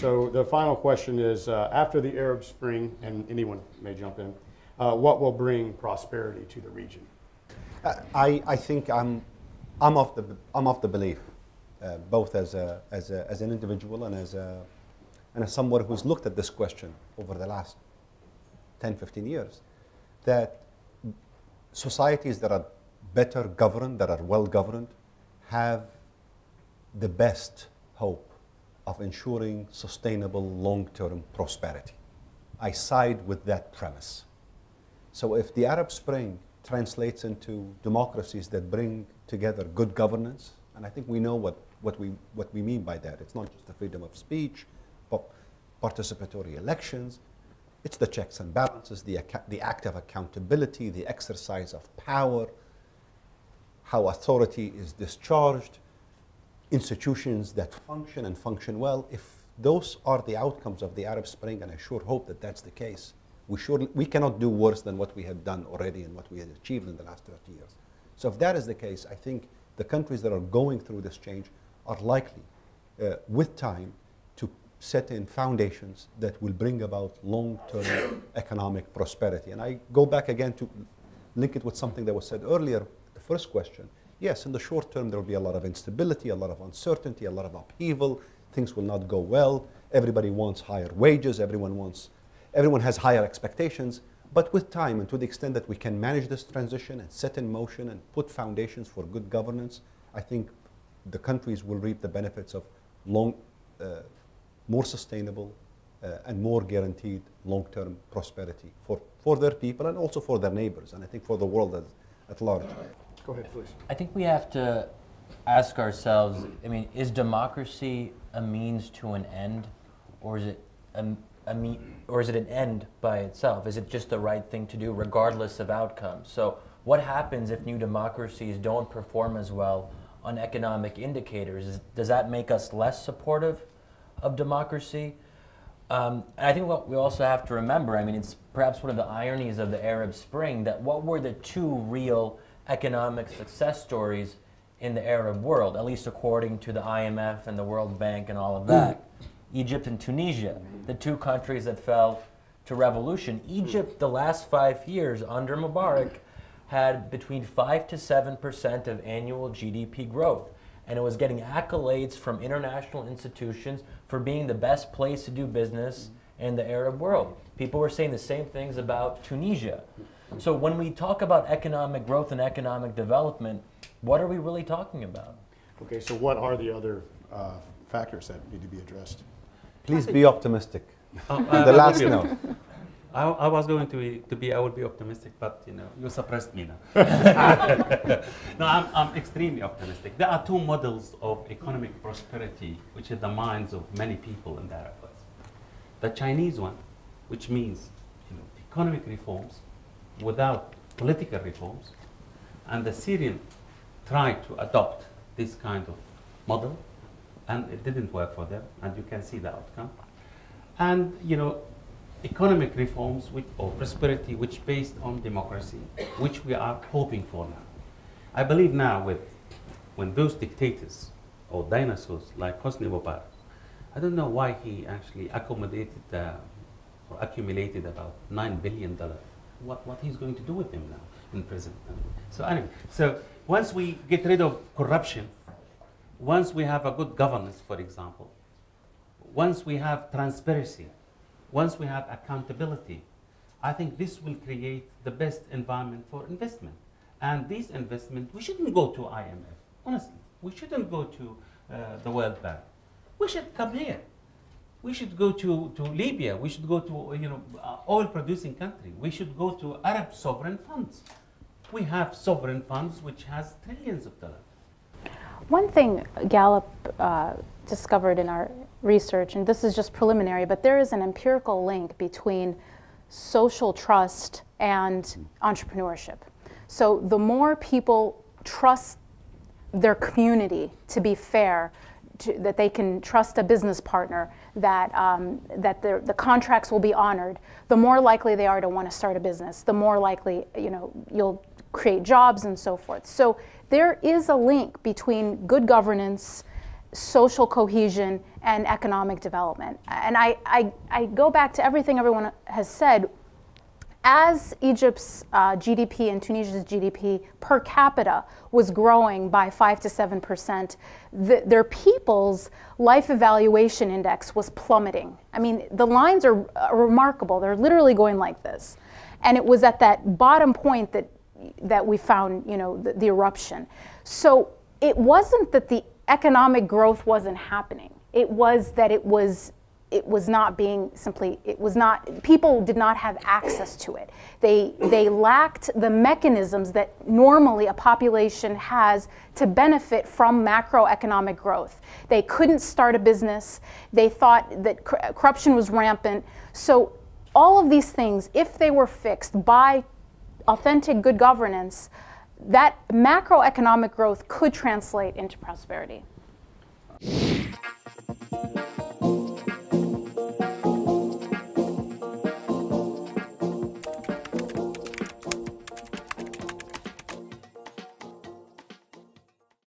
so the final question is, uh, after the Arab Spring, and anyone may jump in, uh, what will bring prosperity to the region? I, I think I'm, I'm, of, the, I'm of the belief, uh, both as, a, as, a, as an individual and as, a, and as someone who's looked at this question over the last 10, 15 years, that societies that are better governed, that are well governed, have the best hope of ensuring sustainable long-term prosperity. I side with that premise. So if the Arab Spring translates into democracies that bring together good governance, and I think we know what, what, we, what we mean by that. It's not just the freedom of speech, but participatory elections, it's the checks and balances, the, the act of accountability, the exercise of power, how authority is discharged, institutions that function and function well. If those are the outcomes of the Arab Spring, and I sure hope that that's the case, we, surely, we cannot do worse than what we have done already and what we have achieved in the last 30 years. So if that is the case, I think the countries that are going through this change are likely, uh, with time, to set in foundations that will bring about long-term economic prosperity. And I go back again to link it with something that was said earlier, the first question. Yes, in the short term, there will be a lot of instability, a lot of uncertainty, a lot of upheaval. Things will not go well. Everybody wants higher wages. Everyone wants Everyone has higher expectations, but with time and to the extent that we can manage this transition and set in motion and put foundations for good governance, I think the countries will reap the benefits of long, uh, more sustainable uh, and more guaranteed long-term prosperity for, for their people and also for their neighbors, and I think for the world as, at large. Go ahead, please. I think we have to ask ourselves, I mean, is democracy a means to an end, or is it a a or is it an end by itself? Is it just the right thing to do regardless of outcomes? So what happens if new democracies don't perform as well on economic indicators? Is, does that make us less supportive of democracy? Um, I think what we also have to remember, I mean, it's perhaps one of the ironies of the Arab Spring that what were the two real economic success stories in the Arab world, at least according to the IMF and the World Bank and all of that? Egypt and Tunisia, the two countries that fell to revolution. Egypt, the last five years under Mubarak, had between 5 to 7% of annual GDP growth. And it was getting accolades from international institutions for being the best place to do business in the Arab world. People were saying the same things about Tunisia. So when we talk about economic growth and economic development, what are we really talking about? Okay, so what are the other uh, factors that need to be addressed? Please be optimistic. Uh, the last note. I, I, was going to be, to be, I would be optimistic, but you know, you suppressed me now. no, I'm, I'm extremely optimistic. There are two models of economic prosperity, which are the minds of many people in the Arab West. The Chinese one, which means you know, economic reforms without political reforms, and the Syrian tried to adopt this kind of model, and it didn't work for them, and you can see the outcome. And you know, economic reforms or prosperity which based on democracy, which we are hoping for now. I believe now with when those dictators or dinosaurs like Hosni Mubarak, I don't know why he actually accommodated uh, or accumulated about nine billion dollars. What what he's going to do with them now in prison? So anyway, so once we get rid of corruption once we have a good governance, for example, once we have transparency, once we have accountability, I think this will create the best environment for investment. And this investment, we shouldn't go to IMF, honestly. We shouldn't go to uh, the World Bank. We should come here. We should go to, to Libya. We should go to you know uh, oil producing country. We should go to Arab sovereign funds. We have sovereign funds which has trillions of dollars. One thing Gallup uh, discovered in our research, and this is just preliminary, but there is an empirical link between social trust and entrepreneurship. So the more people trust their community to be fair, to, that they can trust a business partner, that, um, that the contracts will be honored, the more likely they are to want to start a business, the more likely you know, you'll create jobs and so forth. So there is a link between good governance social cohesion and economic development. And I, I, I go back to everything everyone has said. As Egypt's uh, GDP and Tunisia's GDP per capita was growing by 5 to 7 percent, the, their people's life evaluation index was plummeting. I mean, the lines are, are remarkable. They're literally going like this. And it was at that bottom point that, that we found, you know, the, the eruption. So it wasn't that the economic growth wasn't happening. It was that it was it was not being simply it was not people did not have access to it. They they lacked the mechanisms that normally a population has to benefit from macroeconomic growth. They couldn't start a business. They thought that cor- corruption was rampant. So all of these things if they were fixed by authentic good governance that macroeconomic growth could translate into prosperity